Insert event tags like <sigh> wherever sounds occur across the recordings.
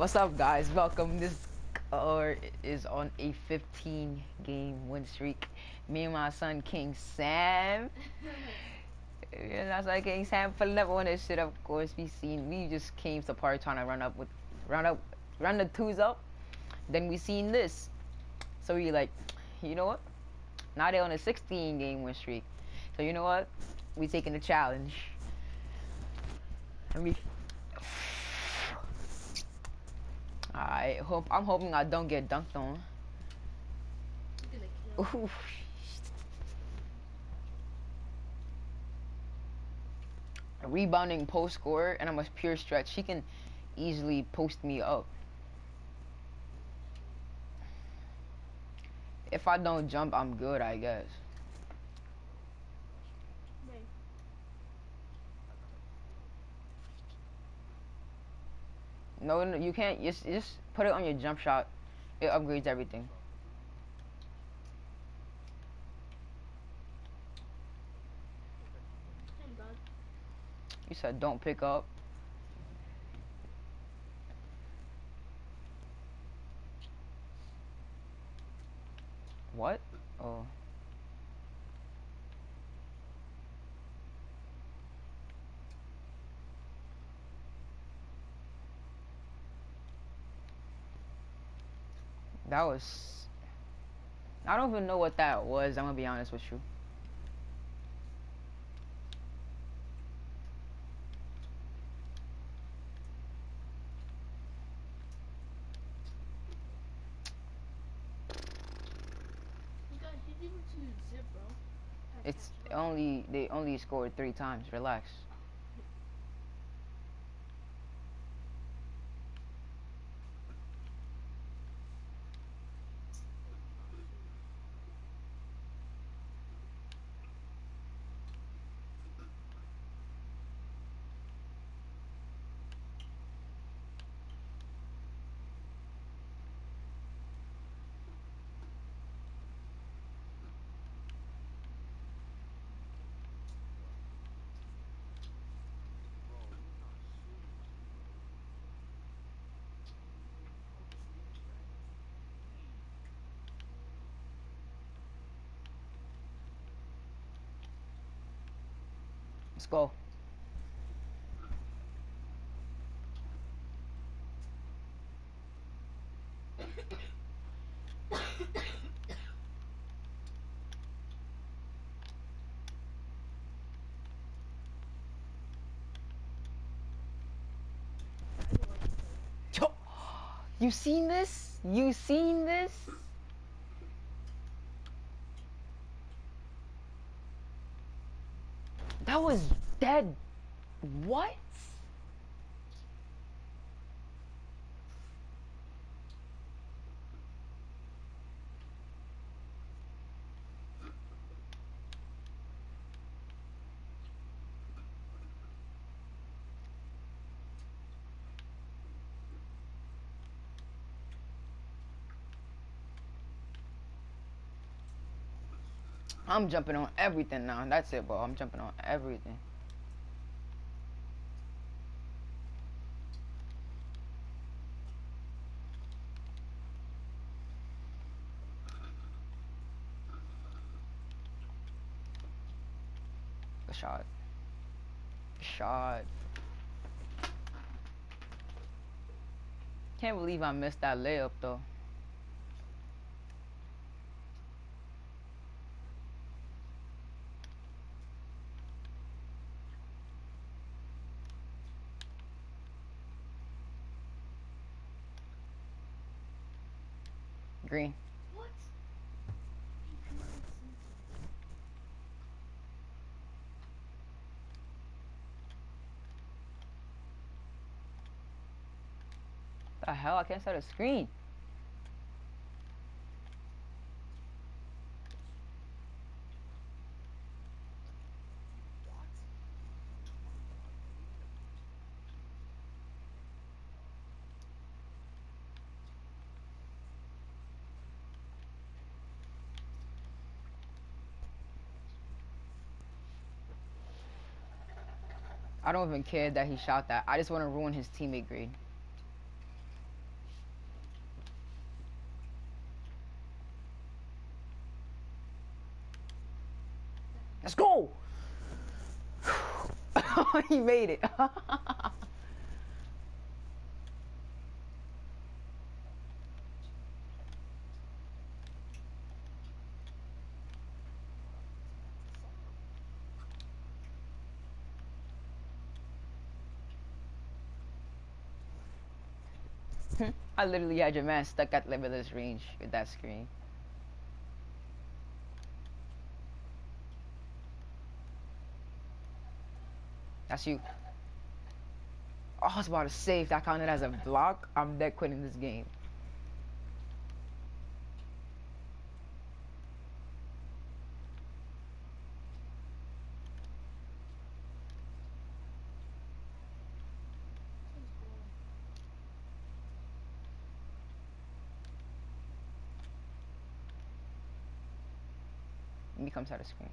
What's up, guys? Welcome. This uh, is on a 15 game win streak. Me and my son King Sam. <laughs> and that's like King Sam pulling up on this shit. Of course, we seen we just came to party trying to run up with run up run the twos up. Then we seen this. So we like, you know what? Now they're on a 16 game win streak. So you know what? We taking the challenge. And we I hope I'm hoping I don't get dunked on. Ooh. Rebounding post score and I'm a pure stretch. He can easily post me up. If I don't jump, I'm good, I guess. No, no, you can't. Just, just put it on your jump shot. It upgrades everything. You said don't pick up. What? Oh. That was... I don't even know what that was, I'm gonna be honest with you. It's only they only scored three times. Relax. Let's go. You seen this? You seen this? That was dead. What? I'm jumping on everything now. That's it, bro. I'm jumping on everything. A shot. A shot. Can't believe I missed that layup though. Green. What? The hell? I can't set a screen. I don't even care that he shot that. I just want to ruin his teammate grade. Let's go! <laughs> he made it. <laughs> <laughs> I literally had your man stuck at limitless range with that screen. That's you. Oh, I was about to if that counted as a block, I'm dead quitting this game. Me comes out of screen.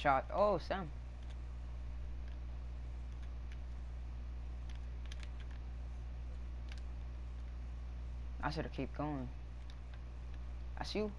shot. Oh, Sam. I should have keep going. That's you.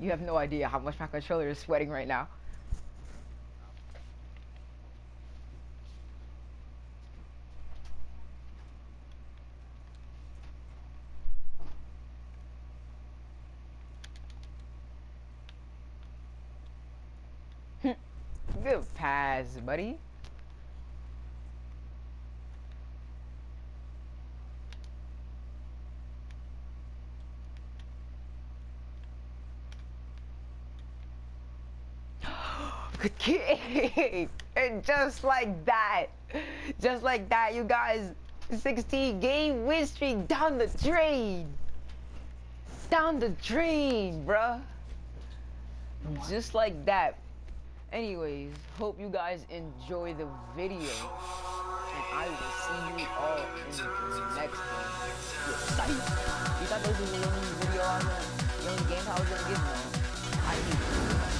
You have no idea how much my controller is sweating right now. Hmm. Good pass, buddy. Good game. And just like that, just like that, you guys, 16 game win streak down the drain. Down the drain, bruh. Just like that. Anyways, hope you guys enjoy the video. And I will see you all in the next one. You thought this was video the game was